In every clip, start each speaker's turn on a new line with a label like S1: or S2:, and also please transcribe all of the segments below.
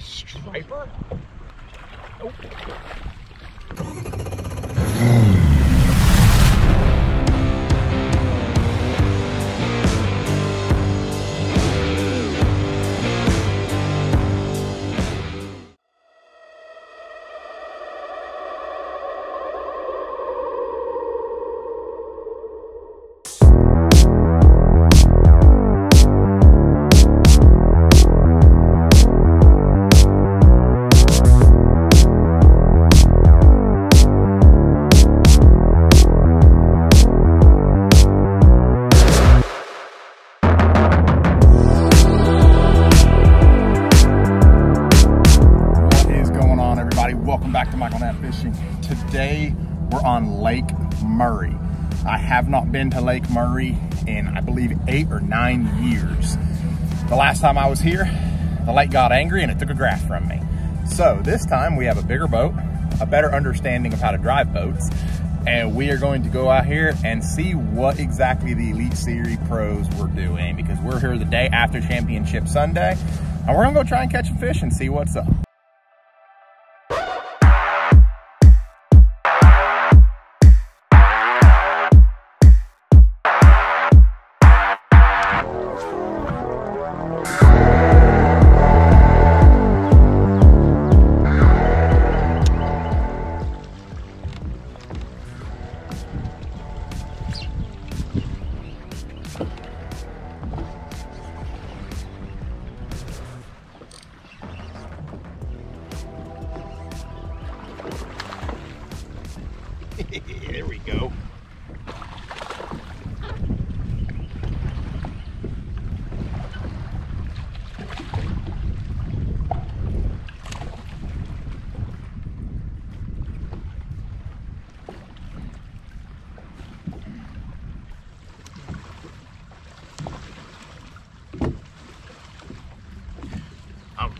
S1: a striper? Oh.
S2: Back to Michael Knapp Fishing. Today, we're on Lake Murray. I have not been to Lake Murray in, I believe, eight or nine years. The last time I was here, the lake got angry and it took a graph from me. So this time, we have a bigger boat, a better understanding of how to drive boats, and we are going to go out here and see what exactly the Elite Series pros were doing because we're here the day after Championship Sunday, and we're gonna go try and catch a fish and see what's up.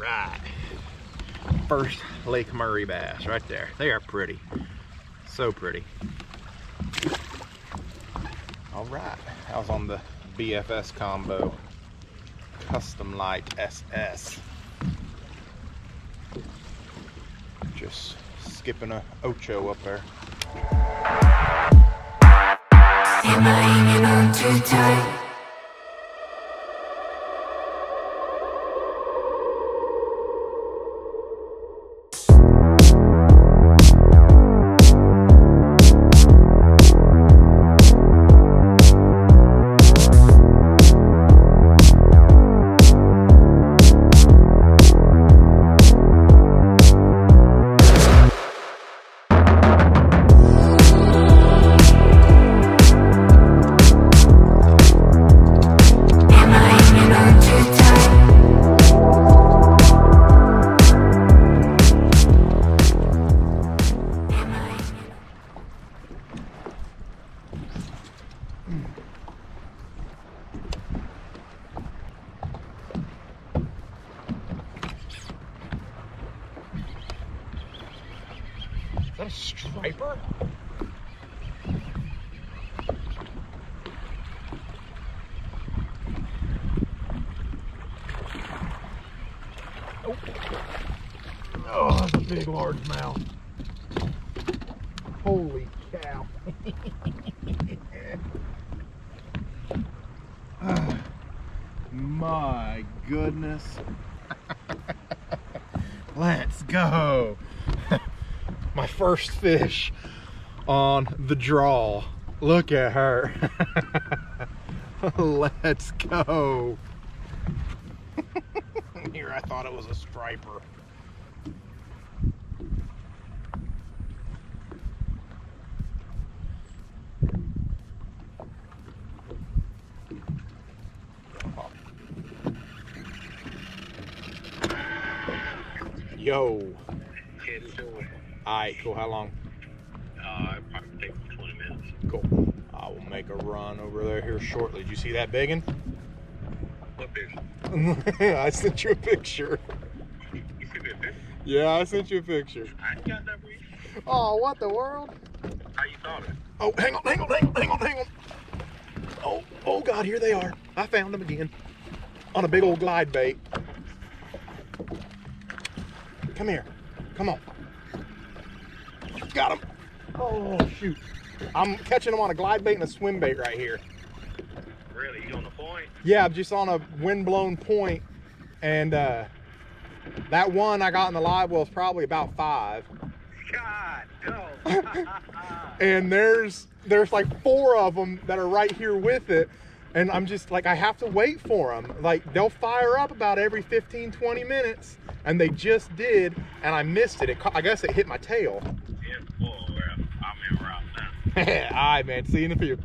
S2: Right. First Lake Murray bass right there. They are pretty. So pretty. All right, I was on the BFS combo Custom Lite SS. Just skipping a Ocho up there.
S3: Am I hanging on too tight?
S1: That a striper? Oh, that's a big largemouth. Holy cow.
S2: My goodness. Let's go. My first fish on the draw. Look at her. Let's go. Here I thought it was a striper. Yo.
S4: Way.
S2: Alright, cool. How long?
S4: Uh, probably takes 20 minutes.
S2: Cool. I will make a run over there here shortly. Did you see that biggin?
S4: What fish?
S2: I sent you a picture.
S4: You see that fish?
S2: Yeah, I sent you a picture.
S4: I got that for you.
S2: Oh, what the world?
S4: How you thought it?
S2: Oh, hang on, hang on, hang on, hang on, hang on. Oh, oh God, here they are. I found them again on a big old glide bait. Come here. Come on. Got him. Oh, shoot. I'm catching him on a glide bait and a swim bait right here.
S4: Really? You on the point?
S2: Yeah, I'm just on a wind-blown point, and uh, that one I got in the live well is probably about five.
S4: God, no.
S2: and there's there's like four of them that are right here with it and i'm just like i have to wait for them like they'll fire up about every 15 20 minutes and they just did and i missed it, it i guess it hit my tail
S4: yeah, boy, well, I'm in route now.
S2: all right man. See you in a few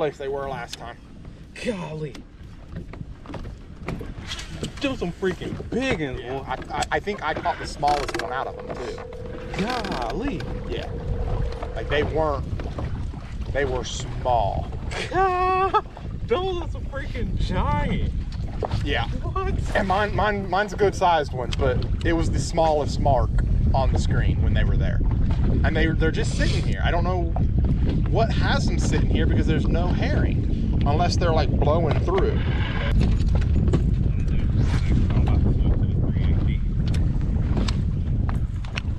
S2: place they were last time
S5: Golly. Do some freaking big ones, boy.
S2: I, I, I think i caught the smallest one out of them too
S5: Golly.
S2: Yeah. Like they weren't, they were small.
S5: God, those are some freaking giant.
S2: Yeah.
S5: What?
S2: And mine, mine, mine's a good sized one, but it was the smallest mark on the screen when they were there. And they, they're just sitting here. I don't know what has them sitting here because there's no herring, unless they're like blowing through.
S4: I'm about to swim to the three inch deep.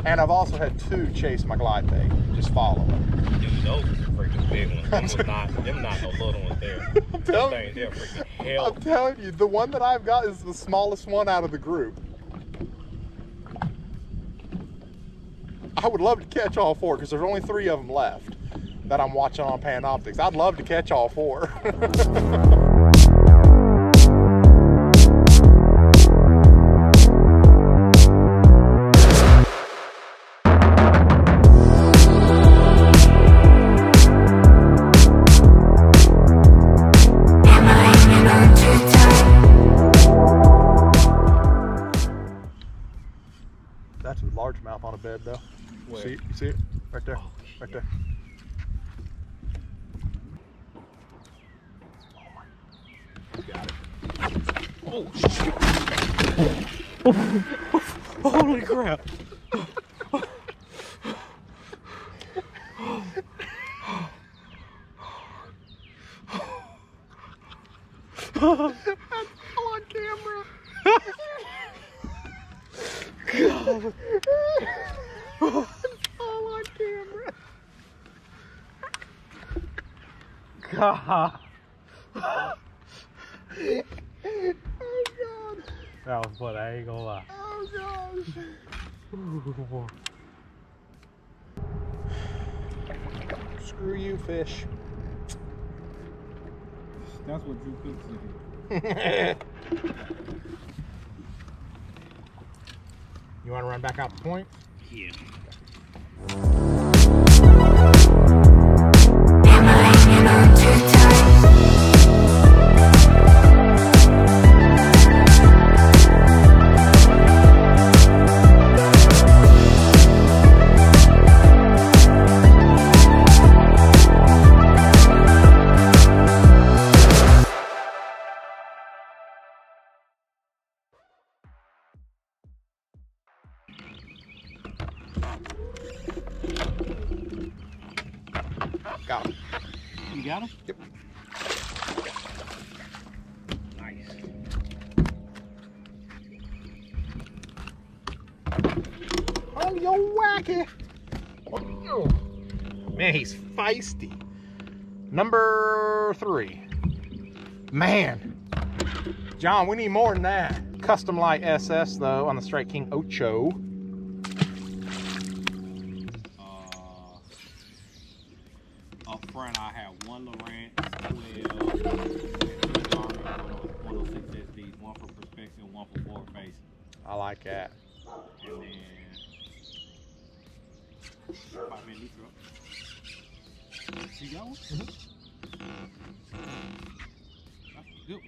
S2: And I've also had two chase my glide bait, just follow them.
S5: Dude, those are freaking big ones. Them was not, them not no little ones there.
S2: I'm telling
S5: things, they're freaking
S2: I'm telling you, the one that I've got is the smallest one out of the group. I would love to catch all four because there's only three of them left that I'm watching on Panoptix. I'd love to catch all four.
S3: Am on?
S2: That's a largemouth on a bed though.
S5: Where?
S2: See, you see it? Right there. Oh, right there.
S5: Oh, shit. Holy crap.
S2: on camera. God. all on camera.
S5: God.
S2: Oh God.
S5: That was funny, I ain't gonna lie.
S2: Oh gosh. Screw you, fish.
S5: That's what Drew Cook said.
S2: You want to run back out the point?
S5: Yeah.
S2: Him? Yep.
S5: Nice.
S2: Oh, you're wacky. Oh. Man, he's feisty. Number three. Man, John, we need more than that. Custom Lite SS though on the Strike King Ocho.
S5: Uh, up front, I have one Lowrance 12, and two Garmin 106 SDs, one for perspective, one for forward facing.
S2: I like that.
S5: And then five minute neutral. You got one? That's a good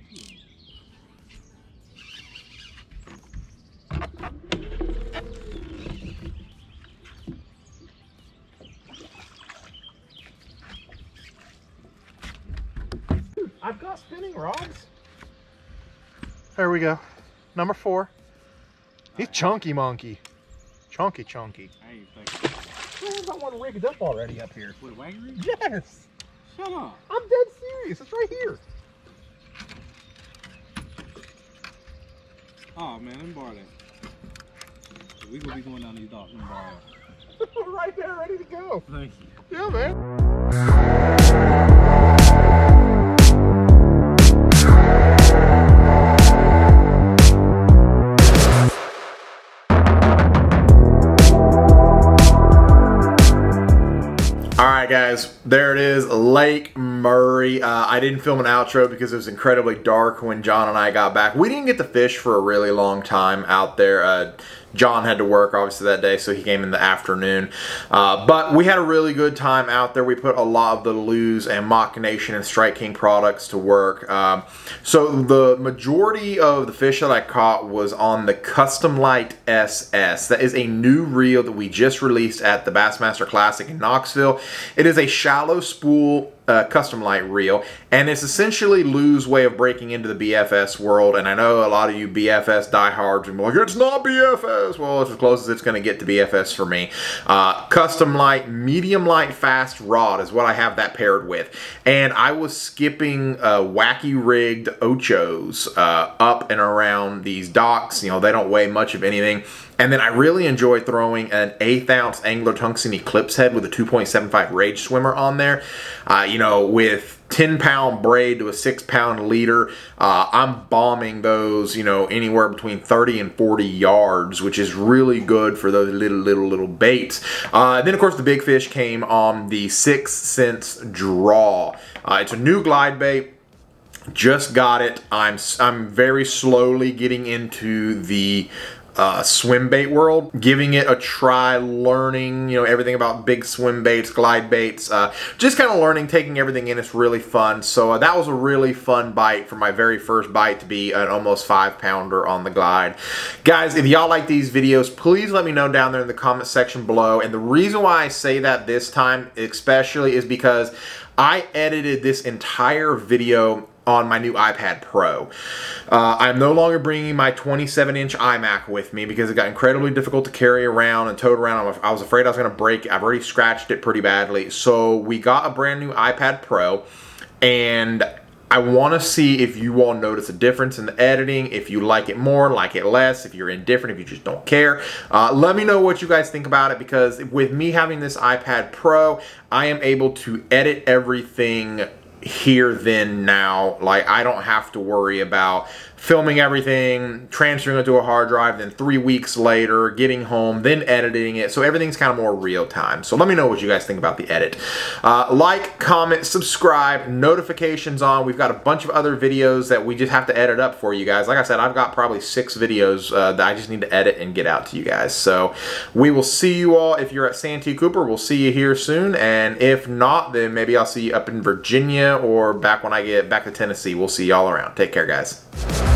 S1: I've got spinning rods.
S2: There we go. Number four. He's chunky monkey. Chunky chunky.
S5: I ain't thinking.
S1: Man, I've got one rigged up already up here.
S5: With a wagon rig?
S1: Yes.
S5: Shut up.
S1: I'm dead serious. It's right here.
S5: Oh man, let me borrow that. We gonna be going down these docks. Me borrow
S1: right there, ready to go.
S5: Thank you.
S1: Yeah, man.
S2: Guys, there it is, Lake Murray. Uh, I didn't film an outro because it was incredibly dark when John and I got back. We didn't get to fish for a really long time out there. Uh, John had to work, obviously, that day, so he came in the afternoon. Uh, but we had a really good time out there. We put a lot of the Lew's and Mock Nation and Strike King products to work. Um, so the majority of the fish that I caught was on the Custom Lite SS. That is a new reel that we just released at the Bassmaster Classic in Knoxville. It is a shallow spool uh, custom light reel, and it's essentially Lew's way of breaking into the BFS world. And I know a lot of you BFS diehards are like, it's not BFS. Well, it's as close as it's going to get to BFS for me. Uh, custom light, medium light, fast rod is what I have that paired with. And I was skipping uh, wacky rigged Ochos uh, up and around these docks. You know, they don't weigh much of anything. And then I really enjoy throwing an eighth ounce Angler Tungsten Eclipse head with a 2.75 Rage Swimmer on there. Uh, you know, with 10 pound braid to a 6 pound leader. Uh, I'm bombing those, you know, anywhere between 30 and 40 yards, which is really good for those little, little, little baits. Uh, then, of course, the big fish came on the Six Sense Draw. Uh, it's a new glide bait just got it. I'm I'm very slowly getting into the uh, swim bait world, giving it a try, learning you know everything about big swim baits, glide baits, uh, just kind of learning, taking everything in. It's really fun. So uh, that was a really fun bite for my very first bite to be an almost five pounder on the glide. Guys, if y'all like these videos, please let me know down there in the comment section below. And the reason why I say that this time, especially, is because I edited this entire video on my new iPad Pro. Uh, I'm no longer bringing my 27 inch iMac with me because it got incredibly difficult to carry around and tote around. I was afraid I was going to break. I've already scratched it pretty badly. So we got a brand new iPad Pro and I want to see if you all notice a difference in the editing, if you like it more, like it less, if you're indifferent, if you just don't care. Uh, let me know what you guys think about it because with me having this iPad Pro, I am able to edit everything here then now. Like i don't have to worry about filming everything transferring it to a hard drive then three weeks later getting home then editing it. So everything's kind of more real time. So let me know what you guys think about the edit. Uh, like comment subscribe notifications on. We've got a bunch of other videos that we just have to edit up for you guys. Like i said i've got probably six videos uh, that i just need to edit and get out to you guys. So we will see you all. If you're at santee cooper we'll see you here soon. And if not then maybe i'll see you up in virginia or back when I get back to Tennessee. We'll see y'all around. Take care, guys.